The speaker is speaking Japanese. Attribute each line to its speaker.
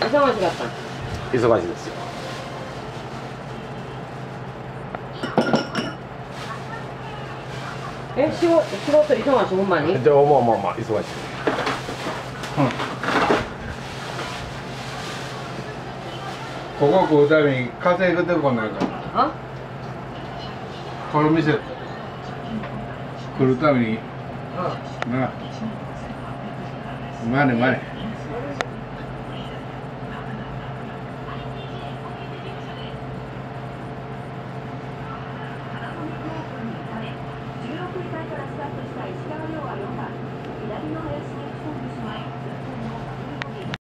Speaker 1: 忙しかった
Speaker 2: 忙しいですよ。
Speaker 1: え仕事仕事忙しいほんまに？
Speaker 2: でもまあまあまあ忙しい。うん。
Speaker 3: ここ食うたびに稼ぐとこないか
Speaker 1: あ？
Speaker 3: この店来るたびに
Speaker 1: うん。
Speaker 3: なまあねまあね。